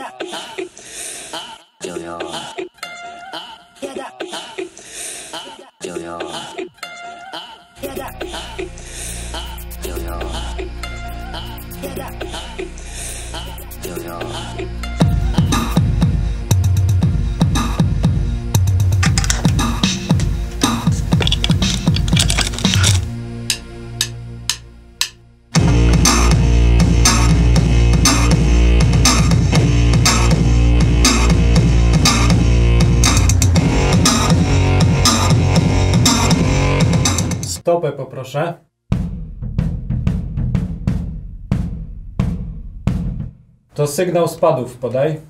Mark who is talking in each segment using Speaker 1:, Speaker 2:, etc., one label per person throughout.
Speaker 1: 啊 啊九幺。啊啊九幺。啊啊九幺。啊啊九幺。啊啊九幺。幺幺。Stopę poproszę. To sygnał spadów podaj.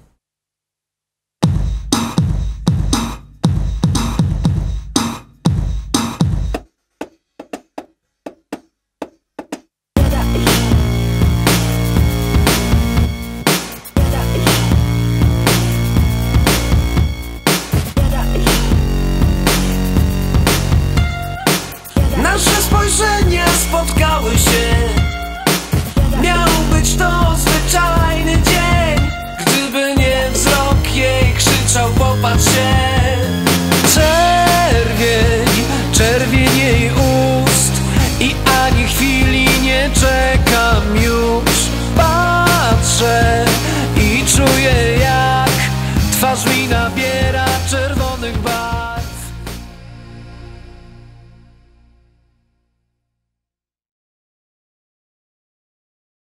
Speaker 1: się. Czerwień, czerwień jej ust I ani chwili nie czekam już. Patrzę i czuję jak twarz mi na